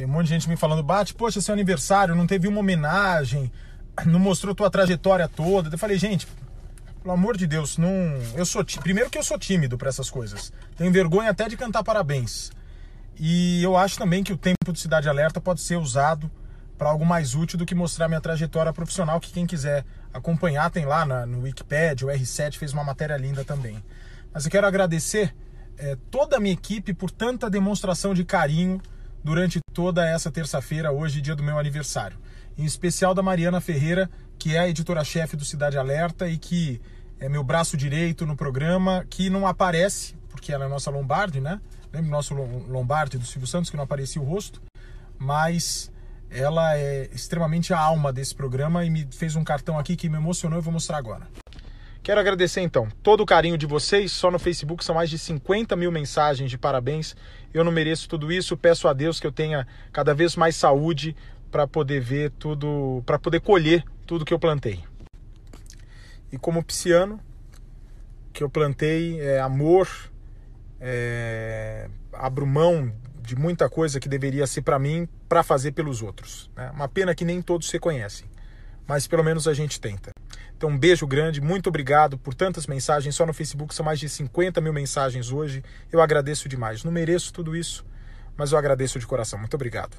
Tem um monte de gente me falando, bate, poxa, seu aniversário, não teve uma homenagem, não mostrou tua trajetória toda. Eu falei, gente, pelo amor de Deus, não. Eu sou primeiro que eu sou tímido para essas coisas. Tenho vergonha até de cantar parabéns. E eu acho também que o tempo de Cidade Alerta pode ser usado para algo mais útil do que mostrar minha trajetória profissional, que quem quiser acompanhar tem lá na, no Wikipedia, o R7 fez uma matéria linda também. Mas eu quero agradecer é, toda a minha equipe por tanta demonstração de carinho durante toda essa terça-feira, hoje, dia do meu aniversário. Em especial da Mariana Ferreira, que é a editora-chefe do Cidade Alerta e que é meu braço direito no programa, que não aparece, porque ela é nossa Lombardi, né? Lembra o nosso Lombardi do Silvio Santos, que não aparecia o rosto? Mas ela é extremamente a alma desse programa e me fez um cartão aqui que me emocionou e vou mostrar agora. Quero agradecer então todo o carinho de vocês. Só no Facebook são mais de 50 mil mensagens de parabéns. Eu não mereço tudo isso. Peço a Deus que eu tenha cada vez mais saúde para poder ver tudo, para poder colher tudo que eu plantei. E como pisciano, que eu plantei é amor, é, abro mão de muita coisa que deveria ser para mim para fazer pelos outros. Né? Uma pena que nem todos se conhecem, mas pelo menos a gente tenta. Então, um beijo grande, muito obrigado por tantas mensagens. Só no Facebook são mais de 50 mil mensagens hoje. Eu agradeço demais. Não mereço tudo isso, mas eu agradeço de coração. Muito obrigado.